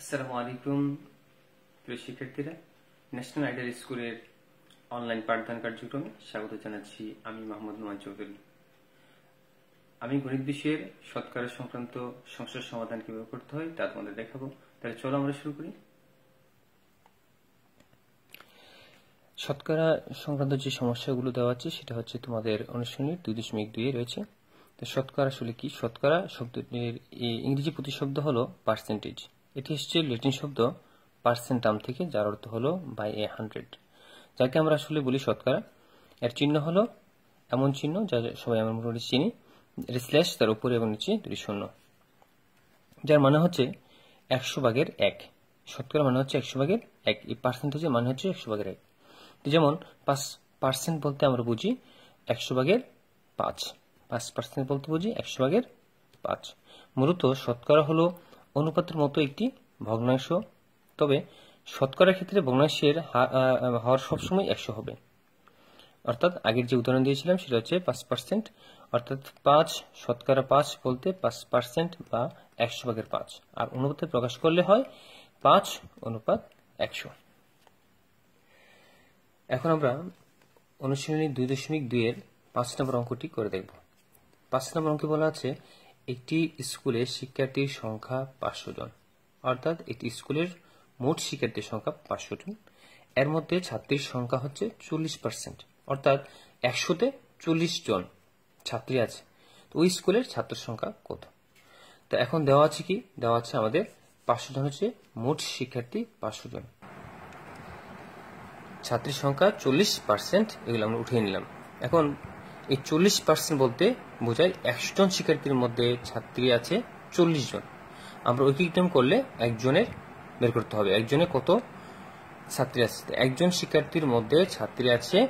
আসসালামু আলাইকুম, প্রিয় শিক্ষার্থীরা। ন্যাশনাল আইডিয়াল স্কুলের অনলাইন পাঠদান কার্যক্রমে স্বাগত জানাচ্ছি আমি মোহাম্মদ নোমান চৌধুরী। আমি গণিত বিষয়ের শতকরা সংক্রান্ত সমস্যার সমাধান কীভাবে করতে হয় তা তোমাদের দেখাবো। তাহলে চলো আমরা শুরু করি। শতকরা সংক্রান্ত যে সমস্যাগুলো দেওয়া আছে, সেটা হচ্ছে তোমাদের অনুশীলনীর দুই দশমিক দুইয়ে রয়েছে। তো শতকরা আসলে কি? শতকরা শব্দের ইংরেজি প্রতিশব্দ হলো পার্সেন্টেজ এটি হচ্ছে ল্যাটিন শব্দ পার্সেন্ট পার্সেন্টাম থেকে, যার অর্থ হলো বাই এ হান্ড্রেড যাকে আমরা আসলে বলি শতকরা। এর চিহ্ন হলো এমন চিহ্ন যা সবাই আমরা মোটামুটি চিনি স্ল্যাশ তার উপরে এবং নিচে দুটি শূন্য। যার মানে হচ্ছে একশো ভাগের এক। শতকরা মানে হচ্ছে একশো ভাগের এক। এই পার্সেন্টেজের মানে হচ্ছে একশো ভাগের এক। যেমন পাঁচ পার্সেন্ট বলতে আমরা বুঝি একশো ভাগের পাঁচ। পাঁচ পার্সেন্ট বলতে বুঝি একশো ভাগের পাঁচ। মূলত শতকরা হলো অনুপাতের মতো একটি ভগ্নাংশ। তবে শতকরার ক্ষেত্রে ভগ্নাংশের হর সবসময় একশো হবে। অর্থাৎ আগের যে উদাহরণ দিয়েছিলাম, সেটা হচ্ছে পাঁচ পার্সেন্ট অর্থাৎ পাঁচ শতকরা পাঁচ বলতে পাঁচ পার্সেন্ট বা একশো ভাগের পাঁচ। আর অনুপাতে প্রকাশ করলে হয় পাঁচ অনুপাত একশো। এখন আমরা অনুশীলনী দুই দশমিক দুইয়ের পাঁচ নম্বর অঙ্কটি করে দেখব। পাঁচ নম্বর অঙ্কে বলা আছে একটি স্কুলে শিক্ষার্থীর সংখ্যা পাঁচশো জন। অর্থাৎ একটি স্কুলের মোট শিক্ষার্থীর সংখ্যা পাঁচশো জন। এর মধ্যে ছাত্রীর সংখ্যা হচ্ছে চল্লিশ পার্সেন্ট অর্থাৎ একশোতে চল্লিশ জন ছাত্রী আছে। তো ওই স্কুলের ছাত্র সংখ্যা কত? তো এখন দেওয়া আছে কি? দেওয়া আছে আমাদের পাঁচশো জন হচ্ছে মোট শিক্ষার্থী পাঁচশো জন। ছাত্রীর সংখ্যা চল্লিশ পার্সেন্ট এগুলো আমরা উঠিয়ে নিলাম। এখন এই চল্লিশ পার্সেন্ট বলতে বোঝায় একশো জন শিক্ষার্থীর মধ্যে ছাত্রী আছে চল্লিশ জন। আমরা ঐকিকরণ করলে একজনের বের করতে হবে। একজনে কত ছাত্রী আছে? একজন শিক্ষার্থীর মধ্যে ছাত্রী আছে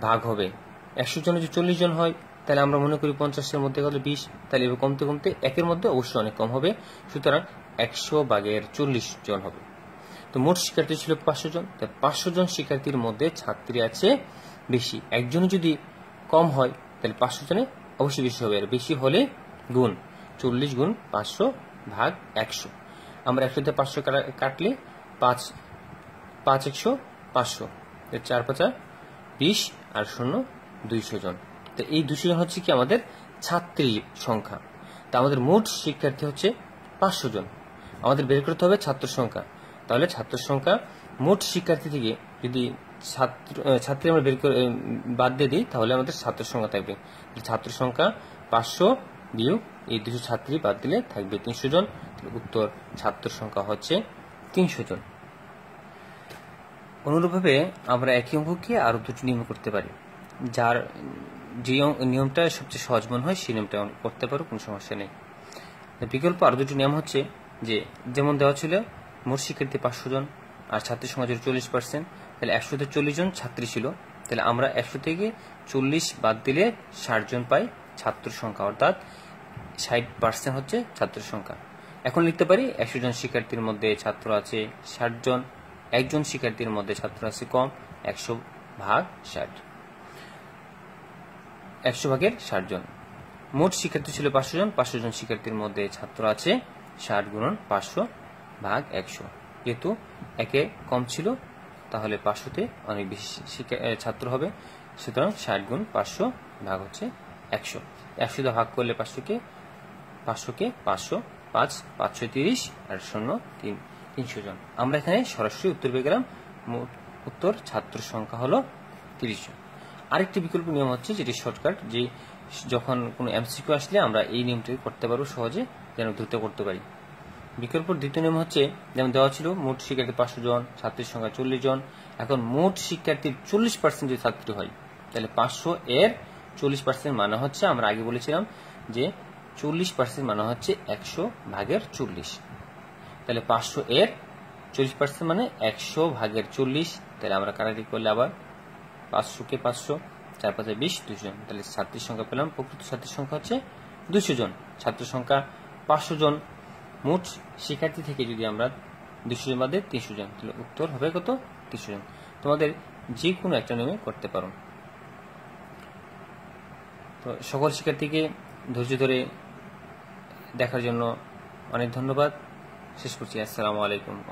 ভাগ হবে। একশো জনের যদি চল্লিশ জন হয়, তাহলে আমরা মনে করি পঞ্চাশের মধ্যে গেলে বিশ, তাহলে এবার কমতে কমতে একের মধ্যে অবশ্যই অনেক কম হবে। সুতরাং একশো ভাগের চল্লিশ জন হবে। তো মোট শিক্ষার্থী ছিল পাঁচশো জন। তাই পাঁচশো জন শিক্ষার্থীর মধ্যে ছাত্রী আছে বেশি। একজন যদি কম হয়, তাহলে পাঁচশো জনে অবশ্যই বেশি হবে। আর বেশি হলে গুণ চল্লিশ গুণ পাঁচশো ভাগ একশো। আমরা একশো একশোতে পাঁচশো কাটা- কাটলে পাঁচ পাঁচ একশো, পাঁচশো। চার পাঁচা বিশ আর শূন্য দুইশো জন। তো এই দুশো জন হচ্ছে কি আমাদের ছাত্রী সংখ্যা। তা আমাদের মোট শিক্ষার্থী হচ্ছে পাঁচশো জন। আমাদের বের করতে হবে ছাত্র সংখ্যা। তাহলে ছাত্র সংখ্যা মোট শিক্ষার্থী থেকে যদি ছাত্র ছাত্রী আমরা বের করে বাদ দিয়ে দিই, তাহলে আমাদের ছাত্র সংখ্যা থাকবে। ছাত্র সংখ্যা পাঁচশো বিয়োগ এই দুশো ছাত্রী বাদ দিলে থাকবে তিনশো জন। উত্তর ছাত্র সংখ্যা হচ্ছে তিনশো জন। অনুরূপভাবে আমরা একই অঙ্ককে আরও দুটি নিয়ম করতে পারি। যার যে নিয়মটা সবচেয়ে সহজ মনে হয়, সেই নিয়মটা করতে পারো, কোনো সমস্যা নেই। বিকল্প আরও দুটি নিয়ম হচ্ছে যে, যেমন দেওয়া ছিল, মোট শিক্ষার্থী পাঁচশো জন। আর ছাত্রী সংখ্যা ছিল চল্লিশ পার্সেন্ট তাহলে একশোতে চল্লিশ জন ছাত্রী ছিল। তাহলে আমরা একশো থেকে চল্লিশ বাদ দিলে ষাট জন পাই ছাত্র সংখ্যা, অর্থাৎ ষাট পার্সেন্ট হচ্ছে ছাত্র সংখ্যা। এখন লিখতে পারি একশো জন শিক্ষার্থীর মধ্যে ছাত্র আছে ষাট জন একজন শিক্ষার্থীর মধ্যে ছাত্র আছে কম, একশো ভাগ ষাট। একশো ভাগের ষাট জন মোট শিক্ষার্থী ছিল পাঁচশো জন পাঁচশো জন শিক্ষার্থীর মধ্যে ছাত্র আছে ষাট গুণন পাঁচশো ভাগ একশো। যেহেতু একে কম ছিল, তাহলে পাঁচশোতে অনেক বেশি ছাত্র হবে। সুতরাং ষাট গুণ পাঁচশো ভাগ হচ্ছে একশো। একশো ভাগ করলে পাঁচশোকে পাঁচশোকে পাঁচশো, পাঁচ, পাঁচশো তিরিশ আর শূন্য তিন, তিনশো জন। আমরা এখানে সরাসরি উত্তর পেয়ে গেলাম। উত্তর ছাত্র সংখ্যা হলো তিরিশ জন। আরেকটি বিকল্প নিয়ম হচ্ছে যেটি শর্টকাট, যে যখন কোনো এমসিকিউ আসলে আমরা এই নিয়মটি করতে পারব সহজে, যেন দ্রুত করতে পারি। বিকল্প দ্বিতীয় নিয়ম হচ্ছে, যেমন দেওয়া ছিল, মোট শিক্ষার্থী পাঁচশো জন, ছাত্রীর সংখ্যা চল্লিশ জন। এখন মোট শিক্ষার্থীর চল্লিশ পার্সেন্ট যদি ছাত্রী হয়, তাহলে পাঁচশো এর চল্লিশ পার্সেন্ট মানে হচ্ছে, আমরা আগে বলেছিলাম যে চল্লিশ পার্সেন্ট মানে হচ্ছে একশো ভাগের চল্লিশ। তাহলে পাঁচশো এর চল্লিশ পার্সেন্ট মানে একশো ভাগের চল্লিশ। তাহলে আমরা কাটাকাটি করলে আবার? পাঁচশোকে পাঁচশো চার পাঁচে বিশ, দুশো জন। তাহলে ছাত্রীর সংখ্যা পেলাম, প্রকৃত ছাত্রীর সংখ্যা হচ্ছে দুশো জন। ছাত্র সংখ্যা পাঁচশো জন। মোট শিক্ষার্থী থেকে যদি আমরা দুশো জন বাদে তিনশো জন। তাহলে উত্তর হবে কত? তিনশো জন। তোমাদের যে কোনো একটা নিয়মে করতে পারো। তো সকল শিক্ষার্থীকে ধৈর্য ধরে দেখার জন্য অনেক ধন্যবাদ। শেষ করছি। আসসালামু আলাইকুম।